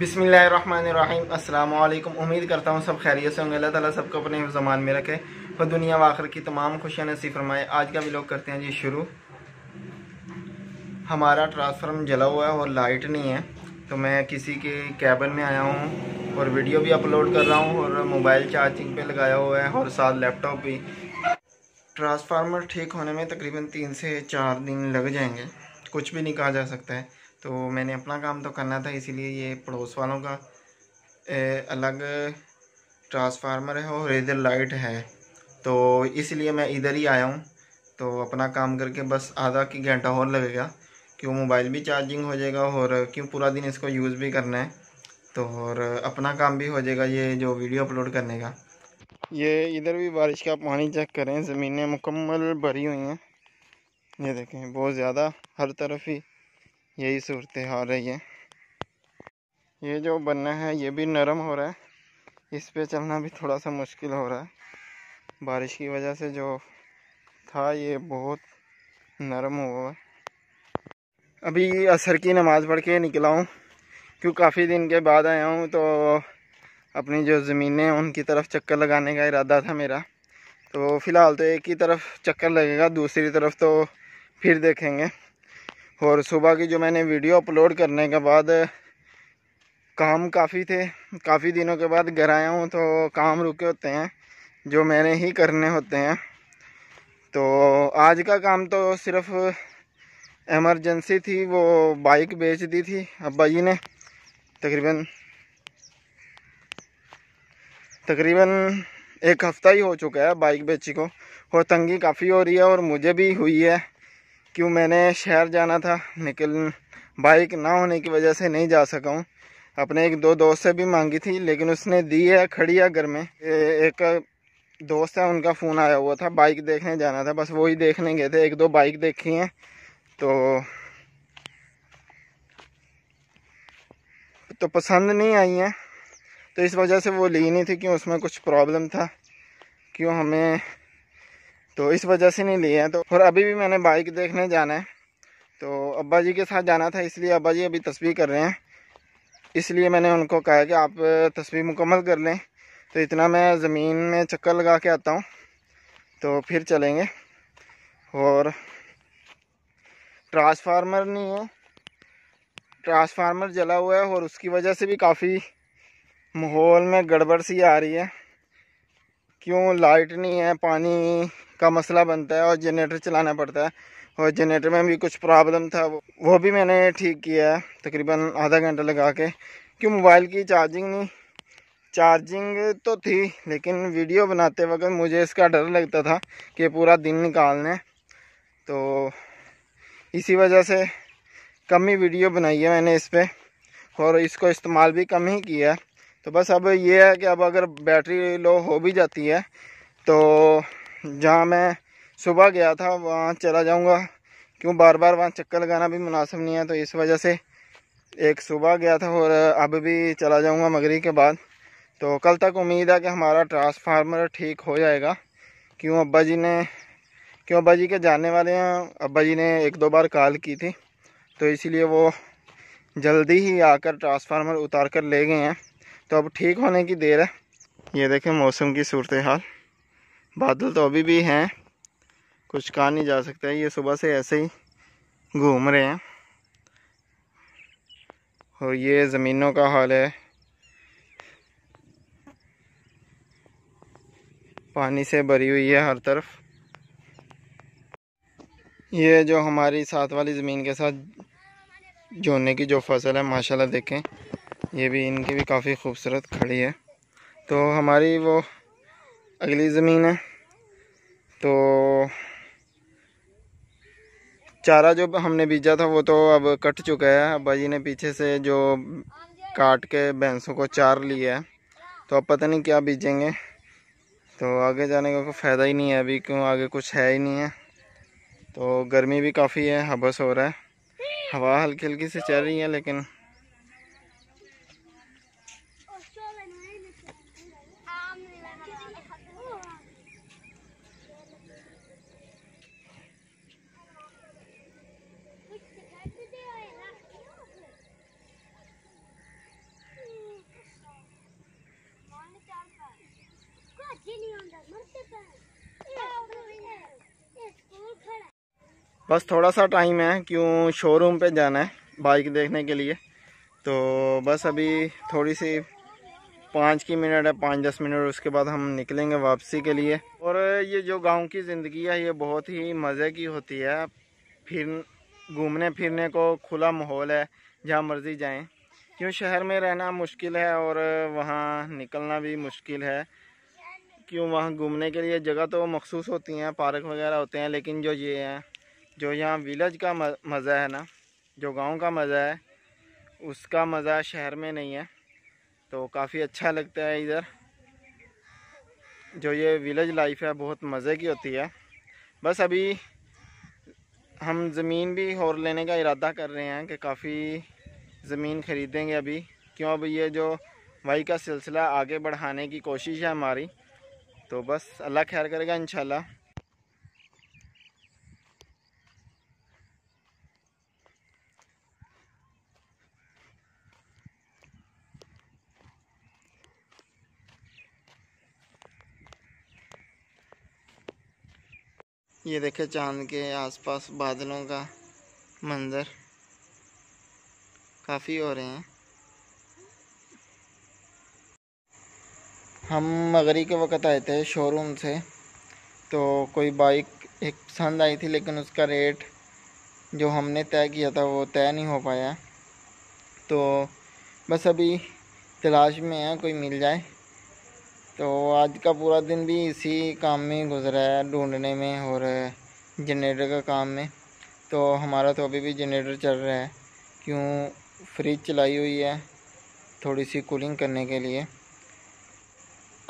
बिसमीम अल्लाम उम्मीद करता हूँ सब खैरियत से होंगे। अल्लाह ताला सबको अपने ज़मान में रखे और दुनिया व आखिर की तमाम खुशियाँ नसीब फरमाए। आज का भी लोग करते हैं जी शुरू। हमारा ट्रांसफार्म जला हुआ है और लाइट नहीं है। तो मैं किसी के कैबन में आया हूँ और वीडियो भी अपलोड कर रहा हूँ और मोबाइल चार्जिंग पे लगाया हुआ है और साथ लैपटॉप भी। ट्रांसफार्मर ठीक होने में तकरीबन तीन से चार दिन लग जाएँगे। कुछ भी नहीं कहा जा सकता है। तो मैंने अपना काम तो करना था इसीलिए ये पड़ोस वालों का ए, अलग ट्रांसफार्मर है और इधर लाइट है। तो इसलिए मैं इधर ही आया हूँ। तो अपना काम करके बस आधा की घंटा और लगेगा। क्यों मोबाइल भी चार्जिंग हो जाएगा और क्यों पूरा दिन इसको यूज़ भी करना है। तो और अपना काम भी हो जाएगा ये जो वीडियो अपलोड करने का। ये इधर भी बारिश का पानी चेक करें ज़मीनें मुकम्मल भरी हुई हैं। ये देखें बहुत ज़्यादा हर तरफ़ ही यही सूरत हाल रही है। ये जो बनना है, ये भी नरम हो रहा है। इस पे चलना भी थोड़ा सा मुश्किल हो रहा है। बारिश की वजह से जो था, ये बहुत नरम हुआ। है अभी असर की नमाज़ पढ़ के निकला हूँ। क्यों काफ़ी दिन के बाद आया हूँ तो अपनी जो ज़मीनें उनकी तरफ़ चक्कर लगाने का इरादा था मेरा। तो फ़िलहाल तो एक ही तरफ़ चक्कर लगेगा, दूसरी तरफ़ तो फिर देखेंगे। और सुबह की जो मैंने वीडियो अपलोड करने के बाद, काम काफ़ी थे। काफ़ी दिनों के बाद घर आया हूँ तो काम रुके होते हैं, जो मैंने ही करने होते हैं। तो आज का काम तो सिर्फ़ एमरजेंसी थी, वो बाइक बेच दी थी अब्बा जी ने तकरीबन तकरीबन एक हफ़्ता ही हो चुका है बाइक बेची को, और तंगी काफ़ी हो रही है, और मुझे भी हुई है। क्यों मैंने शहर जाना था निकल बाइक ना होने की वजह से नहीं जा सका हूँ। अपने एक दो दोस्त से भी मांगी थी, लेकिन उसने दी है, खड़ी है घर में। एक दोस्त है, उनका फ़ोन आया हुआ था, बाइक देखने जाना था, बस वही देखने गए थे, एक दो बाइक देखी हैं तो तो पसंद नहीं आई हैं। तो इस वजह से वो ली नहीं थी क्यों उसमें कुछ प्रॉब्लम था, क्यों हमें तो इस वजह से नहीं लिए हैं। तो और अभी भी मैंने बाइक देखने जाना है। तो अब्बा जी के साथ जाना था, इसलिए अब्बा जी अभी तस्वीर कर रहे हैं। इसलिए मैंने उनको कहा कि आप तस्वीर मुकम्मल कर लें। तो इतना मैं ज़मीन में चक्कर लगा के आता हूँ। तो फिर चलेंगे। और ट्रांसफार्मर नहीं है। ट्रांसफार्मर जला हुआ है और उसकी वजह से भी काफ़ी माहौल में गड़बड़ सी आ रही है। क्यों लाइट नहीं है, पानी का मसला बनता है और जनरेटर चलाना पड़ता है। और जनरेटर में भी कुछ प्रॉब्लम था, वो वो भी मैंने ठीक किया है, तकरीबन आधा घंटा लगा के। क्यों मोबाइल की चार्जिंग नहीं? चार्जिंग तो थी, लेकिन वीडियो बनाते वक्त मुझे इसका डर लगता था कि पूरा दिन निकालने तो इसी वजह से कम ही वीडियो बनाई है मैंने इस पर और इसको इस्तेमाल भी कम ही किया है। तो बस अब ये है कि अब अगर बैटरी लो हो भी जाती है तो जहाँ मैं सुबह गया था, वहाँ चला जाऊँगा। क्यों? बार बार वहाँ चक्कर लगाना भी मुनासिब नहीं है तो इस वजह से एक सुबह गया था और अब भी चला जाऊँगा मगरी के बाद। तो कल तक उम्मीद है कि हमारा ट्रांसफार्मर ठीक हो जाएगा। क्यों? अब्बा जी ने, क्यों? अब्बा जी के जाने वाले हैं। अब्बा जी ने एक दो बार कॉल की थी तो इसीलिए वो जल्दी ही आकर ट्रांसफार्मर उतार कर ले गए हैं। तो अब ठीक होने की देर है। ये देखें मौसम की सूरत हाल बादल तो अभी भी हैं। कुछ कहा नहीं जा सकता। ये सुबह से ऐसे ही घूम रहे हैं। और ये ज़मीनों का हाल है। पानी से भरी हुई है हर तरफ़। ये जो हमारी साथ वाली ज़मीन के साथ जोड़ने की जो फ़सल है, माशाल्लाह देखें। ये भी इनकी भी काफ़ी खूबसूरत खड़ी है। तो हमारी वो अगली ज़मीन है। तो चारा जो हमने बीजा था वो तो अब कट चुका है। अब्बा जी ने पीछे से जो काट के भैंसों को चार लिया है। तो अब पता नहीं क्या बीजेंगे। तो आगे जाने का कोई फ़ायदा ही नहीं है। अभी क्यों आगे कुछ है ही नहीं है। तो गर्मी भी काफ़ी है, हबस हो रहा है। हवा हल्की हल्की से चल रही है, लेकिन बस थोड़ा सा टाइम है, क्यों शोरूम पे जाना है बाइक देखने के लिए। तो बस अभी थोड़ी सी पाँच की मिनट है, पाँच दस मिनट उसके बाद हम निकलेंगे वापसी के लिए। और ये जो गाँव की ज़िंदगी है, ये बहुत ही मज़े की होती है। फिर, घूमने फिरने को खुला माहौल है, जहाँ मर्ज़ी जाएँ। क्यों शहर में रहना मुश्किल है और वहाँ निकलना भी मुश्किल है क्यों वहाँ घूमने के लिए? जगह तो मखसूस होती हैं, पार्क वगैरह होते हैं, लेकिन जो ये है, जो यहाँ विलेज का मज़ा है ना, जो गाँव का मज़ा है, उसका मज़ा शहर में नहीं है। तो काफ़ी अच्छा लगता है इधर। जो ये विलेज लाइफ है, बहुत मज़े की होती है। बस अभी हम ज़मीन भी और लेने का इरादा कर रहे हैं कि काफ़ी ज़मीन ख़रीदेंगे अभी। क्यों? अब ये जो वही का सिलसिला आगे बढ़ाने की कोशिश है हमारी। तो बस अल्लाह ख्याल करेगा इन ये देखे चाँद के आसपास बादलों का मंज़र काफ़ी हो रहे हैं। हम मगरी के वक्त आए थे शोरूम से तो कोई बाइक एक पसंद आई थी, लेकिन उसका रेट जो हमने तय किया था, वो तय नहीं हो पाया। तो बस अभी तलाश में है, कोई मिल जाए। तो आज का पूरा दिन भी इसी काम में गुजरा है, ढूँढने में और जनरेटर का काम में। तो हमारा तो अभी भी जनरेटर चल रहा है। क्यों? फ्रिज चलाई हुई है, थोड़ी सी कूलिंग करने के लिए।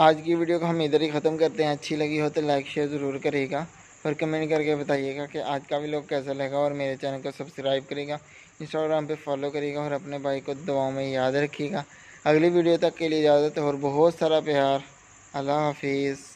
आज की वीडियो को हम इधर ही ख़त्म करते हैं। अच्छी लगी हो तो लाइक शेयर ज़रूर करिएगा और कमेंट करके बताइएगा कि आज का भी लोग कैसा लगा और मेरे चैनल को सब्सक्राइब करेगा इंस्टाग्राम पे फॉलो करेगा और अपने भाई को दुआओं में याद रखिएगा। अगली वीडियो तक के लिए इजाज़त और बहुत सारा प्यार। अल्लाह हाफिज़।